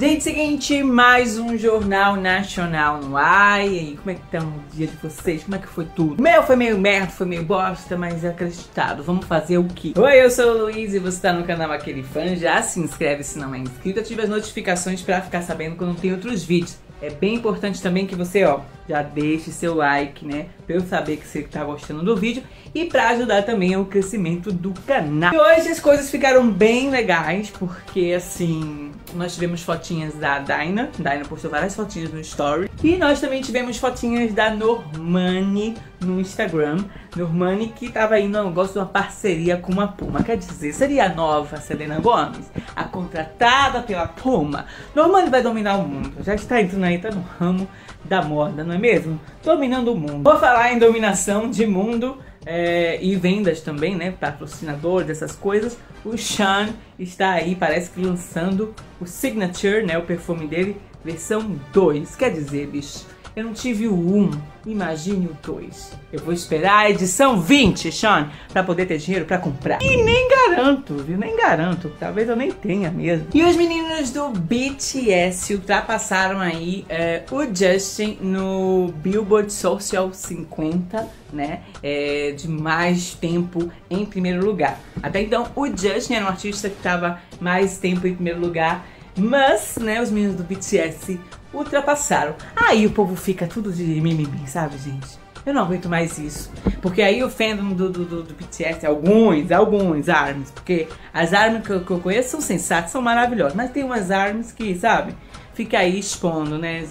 Gente, seguinte, mais um Jornal Nacional no ar. E aí, como é que tá o dia de vocês? Como é que foi tudo? Meu foi meio merda, foi meio bosta, mas é acreditado. Vamos fazer o quê? Oi, eu sou o Luiz e você tá no canal Aquele Fã. Já se inscreve se não é inscrito. Ative as notificações pra ficar sabendo quando tem outros vídeos. É bem importante também que você, ó, já deixe seu like, né? Pra eu saber que você tá gostando do vídeo e pra ajudar também o crescimento do canal. E hoje as coisas ficaram bem legais, porque assim, nós tivemos fotinhas da Dyna. Dyna postou várias fotinhas no story. E nós também tivemos fotinhas da Normani no Instagram. Normani que tava aí no negócio de uma parceria com uma Puma. Quer dizer, seria a nova Selena Gomes, a contratada pela Puma. Normani vai dominar o mundo. Já está entrando aí, tá no ramo da moda, não é mesmo? Dominando o mundo. Vou falar em dominação de mundo é, e vendas também, né? Patrocinadores, essas coisas. O Sean está aí, parece que lançando o Signature, né? O perfume dele, versão 2. Quer dizer, bicho, eu não tive o 1, imagine o 2. Eu vou esperar a edição 20, Sean, para poder ter dinheiro para comprar. E nem garanto, viu? Nem garanto. Talvez eu nem tenha mesmo. E os meninos do BTS ultrapassaram aí é, o Justin no Billboard Social 50, né? É, de mais tempo em primeiro lugar. Até então, o Justin era um artista que estava mais tempo em primeiro lugar. Mas, né, os meninos do BTS ultrapassaram. Aí o povo fica tudo de mimimi, sabe, gente? Eu não aguento mais isso. Porque aí o fandom do, do, do, do BTS, alguns, alguns ARMS, porque as ARMS que eu, que eu conheço são sensatas, são maravilhosas, mas tem umas ARMS que, sabe, fica aí expondo, né,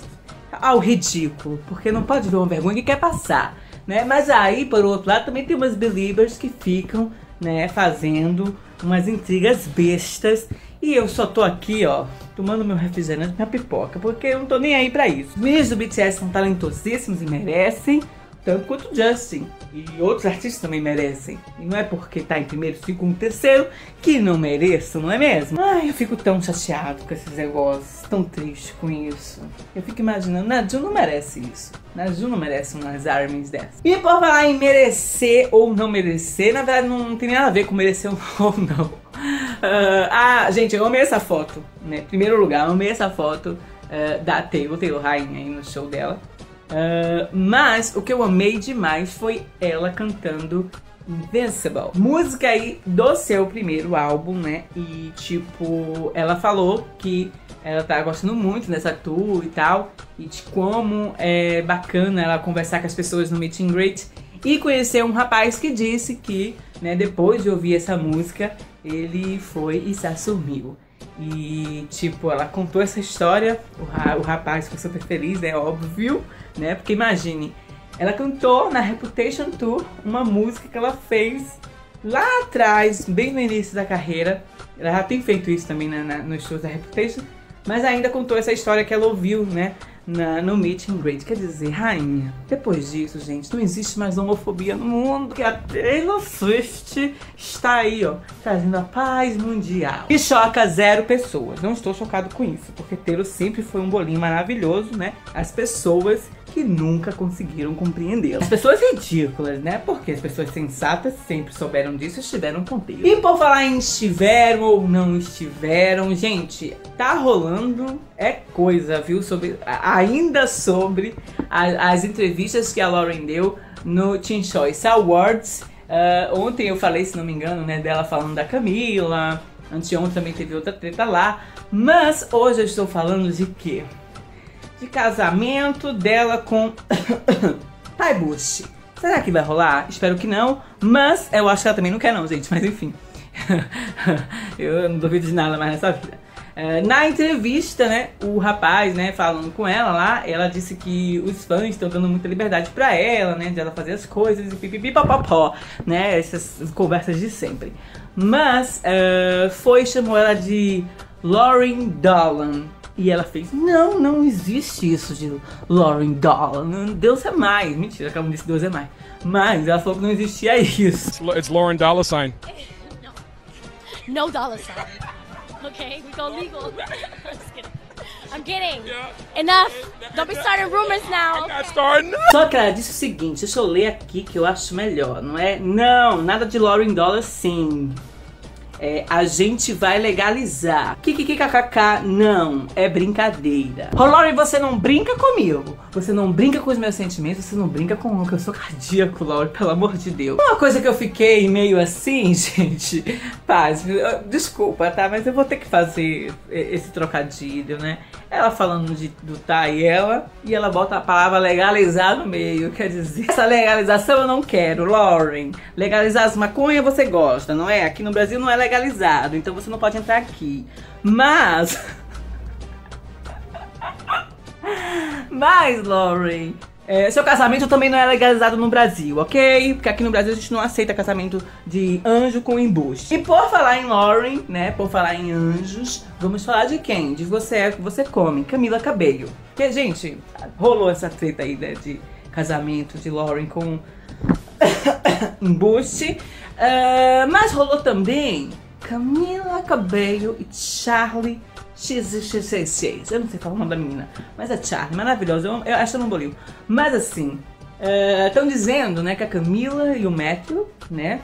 ao ridículo, porque não pode ver uma vergonha que quer passar, né? Mas aí, por outro lado, também tem umas believers que ficam, né, fazendo umas intrigas bestas e eu só tô aqui, ó, tomando meu refrigerante, minha pipoca, porque eu não tô nem aí pra isso. Meninos do BTS são talentosíssimos e merecem, tanto quanto o Justin. E outros artistas também merecem. E não é porque tá em primeiro, segundo, terceiro que não mereço, não é mesmo? Ai, eu fico tão chateado com esses negócios, tão triste com isso. Eu fico imaginando, Naju não merece isso. Naju não merece umas armas dessas. E por falar em merecer ou não merecer, na verdade não tem nada a ver com merecer ou não. Uh, ah, gente, eu amei essa foto, né? Primeiro lugar, eu amei essa foto uh, da Taylor, Taylor Rainha aí no show dela. Uh, mas o que eu amei demais foi ela cantando Invincible. Música aí do seu primeiro álbum, né? E tipo, ela falou que ela tá gostando muito dessa tour e tal. E de como é bacana ela conversar com as pessoas no meet and greet. E conhecer um rapaz que disse que, né, depois de ouvir essa música, ele foi e se assumiu. E, tipo, ela contou essa história, o, ra o rapaz ficou super feliz, é óbvio, né? Porque imagine, ela cantou na Reputation Tour uma música que ela fez lá atrás, bem no início da carreira. Ela já tem feito isso também na, na, nos shows da Reputation, mas ainda contou essa história que ela ouviu, né? Na, no meet and greet. Quer dizer, rainha, depois disso, gente, não existe mais homofobia no mundo, que a Taylor Swift está aí, ó, trazendo a paz mundial. E choca zero pessoas. Não estou chocado com isso, porque Taylor sempre foi um bolinho maravilhoso, né? As pessoas que nunca conseguiram compreendê-lo. As pessoas ridículas, né? Porque as pessoas sensatas sempre souberam disso e estiveram com Taylor. E por falar em estiveram ou não estiveram, gente, tá rolando é coisa, viu? Sobre, ainda sobre a, as entrevistas que a Lauren deu no Teen Choice Awards. Uh, ontem eu falei, se não me engano, né, dela falando da Camila. Anteontem também teve outra treta lá. Mas hoje eu estou falando de quê? De casamento dela com Ty Bush. Será que vai rolar? Espero que não. Mas eu acho que ela também não quer não, gente. Mas enfim. eu não duvido de nada mais nessa vida. É, na entrevista, né, o rapaz, né, falando com ela lá, ela disse que os fãs estão dando muita liberdade para ela, né, de ela fazer as coisas e pipipipopopó, né, essas conversas de sempre. Mas uh, foi chamou ela de Lauren Dolan. E ela fez, não, não existe isso de Lauren Dolan. Deus é mais. Mentira, que ela não disse Deus é mais. Mas ela falou que não existia isso. It's Lauren Dollar Sign. No, no dollar sign. Okay, we go legal. I'm just kidding. I'm kidding. Enough. Don't be starting rumors now. Só que ela disse o seguinte, deixa eu ler aqui que eu acho melhor, não é? Não, nada de Lauren Dollar sim. É, a gente vai legalizar. KKKKK, não, é brincadeira. Ô, Lori, você não brinca comigo. Você não brinca com os meus sentimentos, você não brinca com o que eu sou cardíaco, Lori, pelo amor de Deus. Uma coisa que eu fiquei meio assim, gente, paz, desculpa, tá? Mas eu vou ter que fazer esse trocadilho, né? Ela falando de, do tá e ela, e ela bota a palavra legalizar no meio. Quer dizer, essa legalização eu não quero, Lauren. Legalizar as maconha você gosta, não é? Aqui no Brasil não é legalizado, então você não pode entrar aqui. Mas. Mas, Lauren, é, seu casamento também não é legalizado no Brasil, ok? Porque aqui no Brasil a gente não aceita casamento de anjo com embuste. E por falar em Lauren, né? Por falar em anjos, vamos falar de quem? De você é que você come, Camila Cabello. Que, gente, rolou essa treta aí né, de casamento de Lauren com embuste. Uh, mas rolou também Camila Cabello e Charlie XXX. Eu não sei falar o nome da menina, mas é Charlie, maravilhosa. Eu, eu acho que eu não bolio. Mas assim, estão uh, dizendo né, que a Camila e o Matthew, né,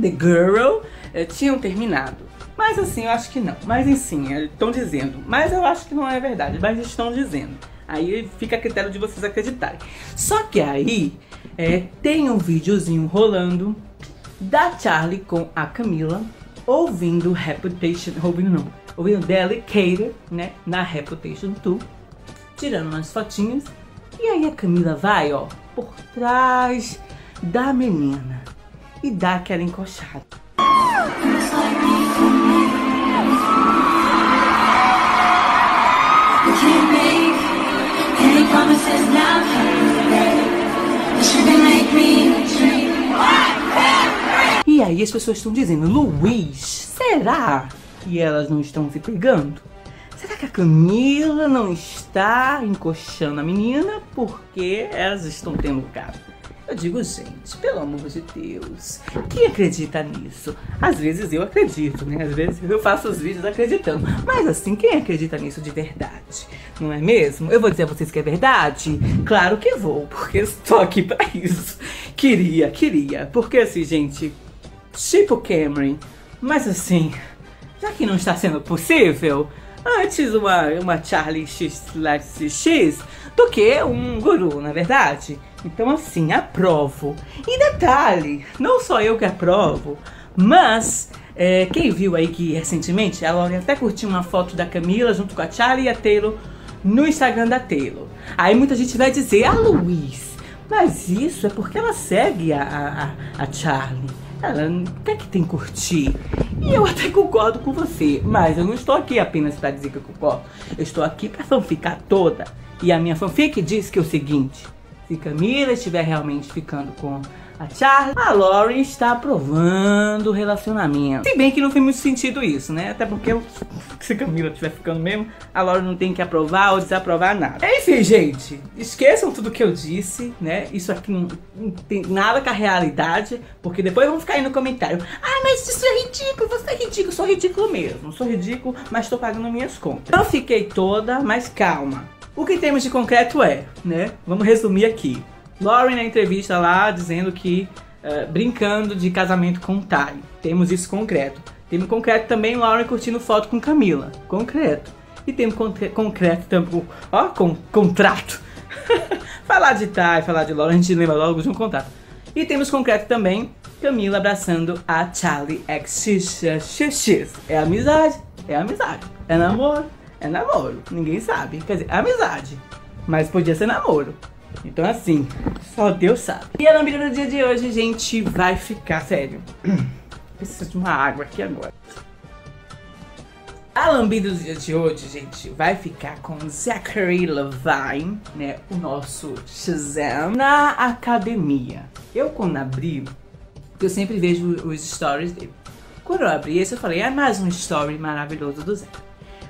The Girl, uh, tinham terminado. Mas assim, eu acho que não. Mas enfim, estão dizendo. Mas eu acho que não é verdade, mas estão dizendo. Aí fica a critério de vocês acreditarem. Só que aí é, tem um videozinho rolando da Charlie com a Camila ouvindo Reputation, ouvindo não, ouvindo Delicator, né, na Reputation 2, tirando umas fotinhas. E aí a Camila vai, ó, por trás da menina e dá aquela encoxada. Aí as pessoas estão dizendo, Luiz, será que elas não estão se pegando? Será que a Camila não está encoxando a menina porque elas estão tendo caso? Eu digo, gente, pelo amor de Deus, quem acredita nisso? Às vezes eu acredito, né? Às vezes eu faço os vídeos acreditando. Mas assim, quem acredita nisso de verdade? Não é mesmo? Eu vou dizer a vocês que é verdade? Claro que vou, porque estou aqui para isso. Queria, queria. Porque assim, gente, tipo Cameron, mas assim, já que não está sendo possível, antes uma, uma Charlie X, X do que um guru, na é verdade? Então, assim, aprovo. E detalhe, não só eu que aprovo, mas é, quem viu aí que recentemente a Lauren até curtiu uma foto da Camila junto com a Charlie e a Taylor no Instagram da Taylor. Aí muita gente vai dizer, ah, Luiz, mas isso é porque ela segue a, a, a Charlie. Ela quer que tem que curtir. E eu até concordo com você, mas eu não estou aqui apenas para dizer que eu concordo. Eu estou aqui para fanficar toda. E a minha fanfic diz que é o seguinte: se Camila estiver realmente ficando com a Charlie, a Lauren está aprovando o relacionamento. Se bem que não fez muito sentido isso, né? Até porque se Camila estiver ficando mesmo, a Lauren não tem que aprovar ou desaprovar nada. Enfim, gente, esqueçam tudo que eu disse, né? Isso aqui não, não tem nada com a realidade, porque depois vão ficar aí no comentário. Ah, mas isso é ridículo, você é ridículo. Sou ridículo mesmo, sou ridículo, mas estou pagando minhas contas. Eu fiquei toda, mas calma. O que temos de concreto é, né? Vamos resumir aqui. Lauren na entrevista lá dizendo que uh, brincando de casamento com Ty. Temos isso concreto. Temos concreto também Lauren curtindo foto com Camila. Concreto. E temos concreto também. Ó, com contrato. falar de Ty, falar de Lauren, a gente lembra logo de um contrato. E temos concreto também Camila abraçando a Charlie XXX. É amizade? É amizade. É namoro? É namoro. Ninguém sabe. Quer dizer, amizade. Mas podia ser namoro. Então assim, só Deus sabe. E a lambida do dia de hoje, gente, vai ficar sério. Preciso de uma água aqui agora. A lambida do dia de hoje, gente, vai ficar com Zachary Levine, né? O nosso Shazam, na academia. Eu, quando abri, porque eu sempre vejo os stories dele. Quando eu abri esse, eu falei, é mais um story maravilhoso do Zé.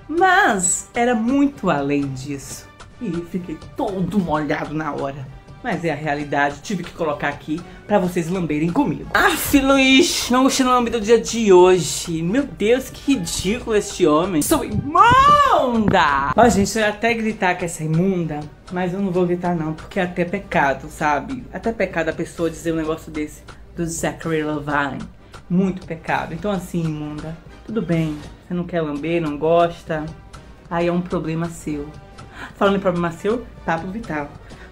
Mas era muito além disso. E fiquei todo molhado na hora. Mas é a realidade, tive que colocar aqui pra vocês lamberem comigo. Aff, Luiz, não gostei do lambe do dia de hoje. Meu Deus, que ridículo este homem. Sou imunda! Ó, gente, eu ia até gritar que essa é imunda, mas eu não vou gritar não, porque é até pecado, sabe? Até pecado a pessoa dizer um negócio desse do Zachary Levine. muito pecado. Então assim, imunda, tudo bem, você não quer lamber, não gosta, aí é um problema seu. Falando em problema seu, Papo Vital.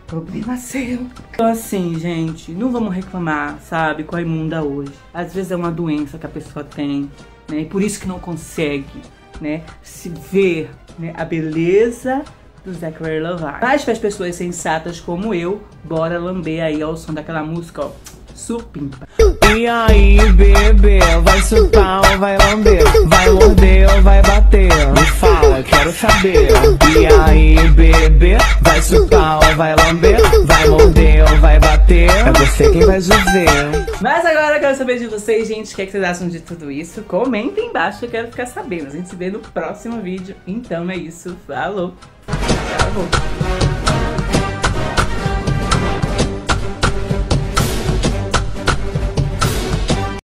Problema seu. Então assim, gente, não vamos reclamar, sabe, com a imunda hoje. Às vezes é uma doença que a pessoa tem, né? E por isso que não consegue, né, se ver né, a beleza do Zachary Levi. Mas para as pessoas sensatas como eu, bora lamber aí ao som daquela música, ó. Supimpa. E aí, bebê, vai chupar ou vai lamber? Vai morder ou vai bater? Me fala, quero saber. E aí, bebê, vai chupar ou vai lamber? Vai morder ou vai bater? É você quem vai dizer. Mas agora eu quero saber de vocês, gente, o que, é que vocês acham de tudo isso? Comentem embaixo, eu quero ficar sabendo. A gente se vê no próximo vídeo. Então é isso, falou.